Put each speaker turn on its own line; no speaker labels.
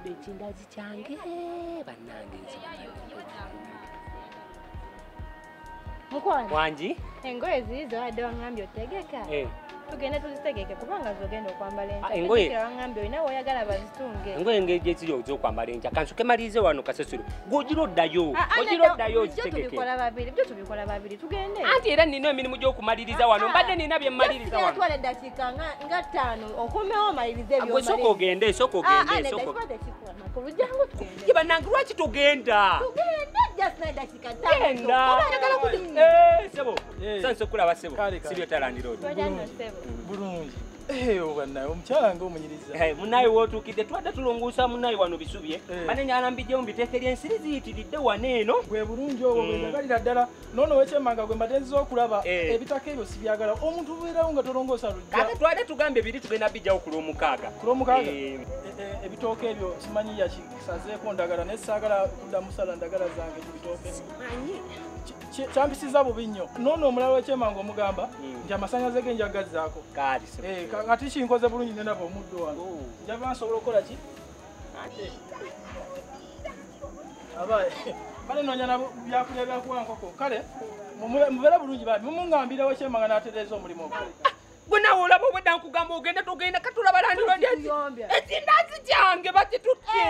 nsasudde ekindazi kyange bannange
mukwano?
Wangi
engoye ziri zewadde waŋŋambye otegeka
Eh,
tugende tuzitegeke kubanga zogenda okwambala
Ah?
Tezekera waŋŋambye olina woyagala bazitunge.
Engoye engeri gyeziri ozokwambala enkya. Kansuke malirize wano kasasiro. Gwogira oddayo?
Ah, ah,
ogira oddayo
tubikola babiri byo tubikola babiri tugende.
Anti era nina emirimu gy'okumaliriza wano? Mbadde nina bye mmaliriza wano.
twala eddakiika nga ttaano okomewo omalirize
gwe soka ogende soka ogende soka
makulu jangu tugende.
Ye bannange lwaki togenda
tugende just na eddakiika
genda sanse okulaba sebo. Sibyo talandiroodi
bulungi. obannaye omukyala ngaomunyiriza
munaye wotuukidde twadde tulunguusa munaye wano bisubye
Eh.
banenyala mbijjemu mbiteekeri ensiri ziyitiridde wano eno.
Gwe bulungi obwo
Mm.
bwenjagalira ddala. Noono wekyemanga gwe mbatenziza okulaba
Eh.
ebitaka ebyo sibyagala omuntu ubeerawo nga tolongoosa lujja.
Twali tugambye biri tugenda bijjawo ku lwomukaaga.
Ku lwomukaaga ebitooke ebyo simanyi yakisazeeko ndagala naye saagala kuddamu sala ndagala zange ku bitooke kyampisiza bubi nnyo. Noono omulala wekyemanga omugamba
Mm.
nti amasanyaze ge njagazzaako
sebo
Eh, nga tikinkoze bulungi nenaba omuddo wange.
Oh.
njava nsobola okukola ki? Aba bale noonya na byakulya byakuwa nkoko kale mubeere bulungi babi mumuŋŋambirewo kyemanga n'atereeza omulimu ogwo.
Gwe nawe olaba bagamba ogende togenda katulaba landiroodi ekindazi kyange bakitutte